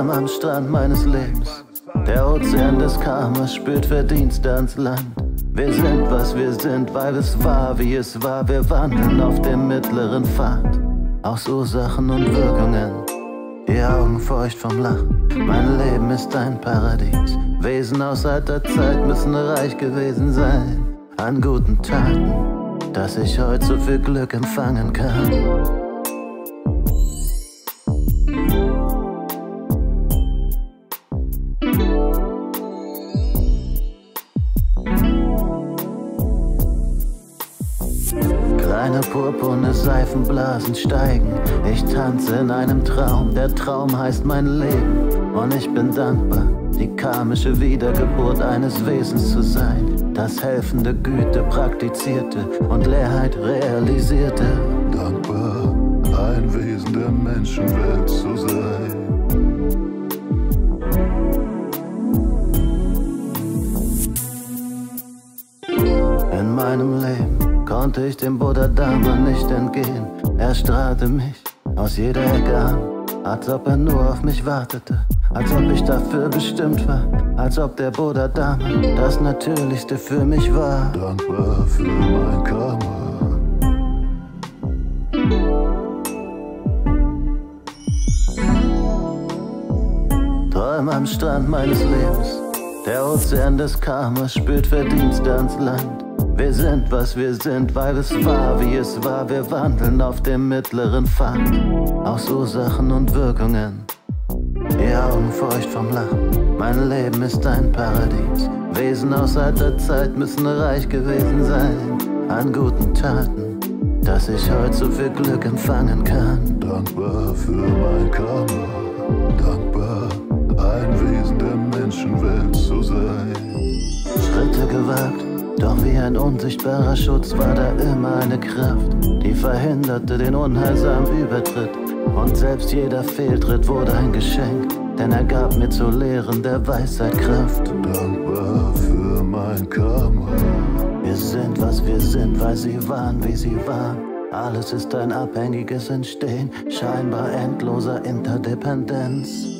Träum am Strand meines Lebens. Der Ozean des Karmas spürt Verdienste ans Land. Wir sind, was wir sind, weil es war, wie es war. Wir wandeln auf dem mittleren Pfad. Aus Ursachen und Wirkungen. Die Augen feucht vom Lachen. Mein Leben ist ein Paradies. Wesen aus alter Zeit müssen reich gewesen sein. An guten Taten, dass ich heute so viel Glück empfangen kann. Kleine purpurne Seifenblasen steigen. Ich tanze in einem Traum. Der Traum heißt mein Leben. Und ich bin dankbar, die karmische Wiedergeburt eines Wesens zu sein. Das helfende Güte praktizierte und Leerheit realisierte. Dankbar, ein Wesen der Menschenwelt zu sein. In meinem Leben konnte ich dem Buddha Dharma nicht entgehen. Er strahlte mich aus jeder Ecke an, als ob er nur auf mich wartete, als ob ich dafür bestimmt war, als ob der Buddha Dharma das Natürlichste für mich war. Dankbar für mein Karma. Träume am Strand meines Lebens. Der Ozean des Karmas spürt Verdienste ans Land. Wir sind, was wir sind, weil es war, wie es war. Wir wandeln auf dem mittleren Pfad. Aus Ursachen und Wirkungen. Die Augen feucht vom Lachen. Mein Leben ist ein Paradies. Wesen aus alter Zeit müssen reich gewesen sein. An guten Taten, dass ich heute so viel Glück empfangen kann. Dankbar für mein Karma. Dankbar, ein Wesen der Menschenwelt zu sein. Schritte gewagt, doch wie ein unsichtbarer Schutz war da immer eine Kraft, die verhinderte den unheilsamen Übertritt. Und selbst jeder Fehltritt wurde ein Geschenk, denn er gab mir zu Lehren der Weisheit Kraft. Dankbar für mein Karma. Wir sind, was wir sind, weil sie waren, wie sie waren. Alles ist ein abhängiges Entstehen, scheinbar endloser Interdependenz.